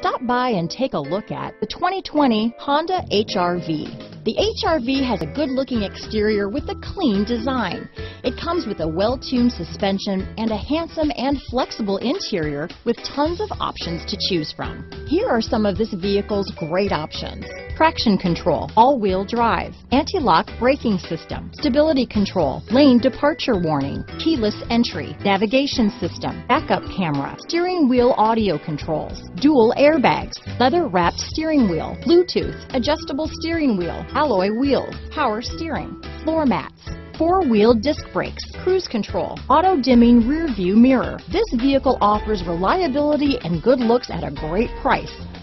Stop by and take a look at the 2020 Honda HRV. The HRV has a good-looking exterior with a clean design. It comes with a well-tuned suspension and a handsome and flexible interior with tons of options to choose from. Here are some of this vehicle's great options. Traction control, all-wheel drive, anti-lock braking system, stability control, lane departure warning, keyless entry, navigation system, backup camera, steering wheel audio controls, dual airbags, leather wrapped steering wheel, Bluetooth, adjustable steering wheel, alloy wheels, power steering, floor mats, four-wheel disc brakes, cruise control, auto-dimming rear view mirror. This vehicle offers reliability and good looks at a great price.